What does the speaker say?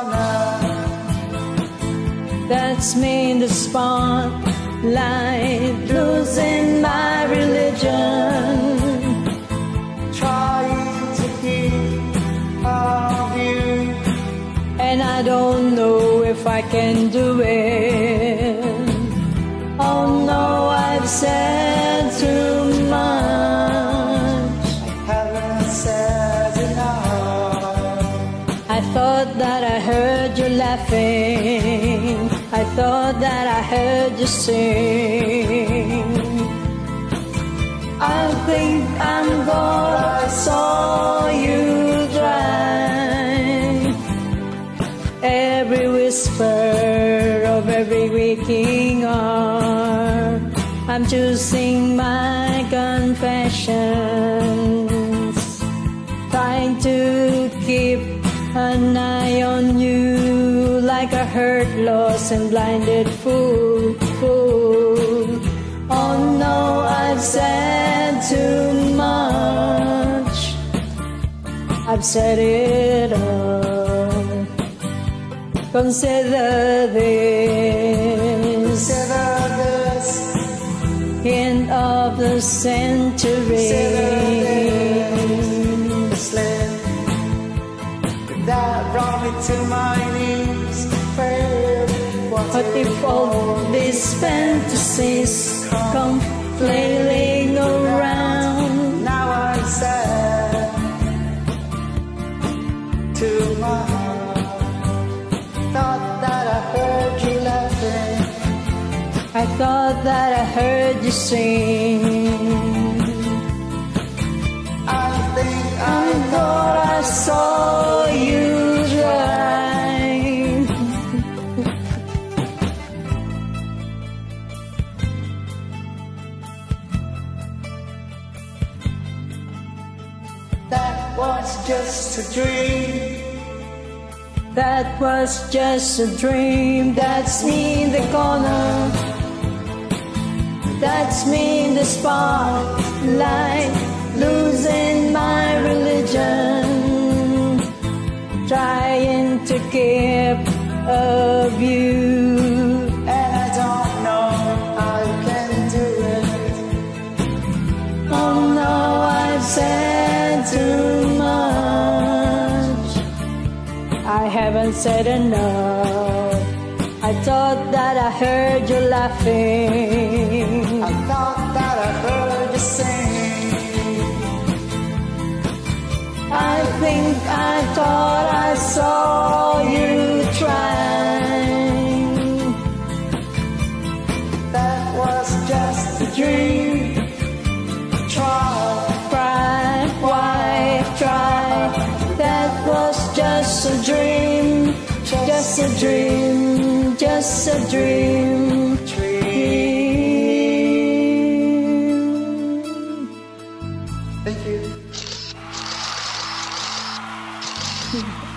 corner. That's me in the spotlight, losing my religion. Trying to keep of you. and I don't know if I can do it. Oh no, I've said I thought that I heard you laughing. I thought that I heard you sing. I think I'm gonna saw you dry. Every whisper of every waking hour. I'm choosing my confessions. An eye on you like a hurt, lost, and blinded fool. fool. Oh no, I've said too much. I've said it all. Consider this Consider this. end of the century. All these fantasies come flailing around? Now I'm sad. Too much. Thought that I heard you laughing. I thought that I heard you sing. I think I I thought I saw you that was just a dream. That was just a dream. That's me in the corner. That's me in the spotlight, losing my religion, trying to keep a view. Haven't said enough. I thought that I heard you laughing. I thought that I heard you sing. I think I thought I saw a dream, just a dream. dream.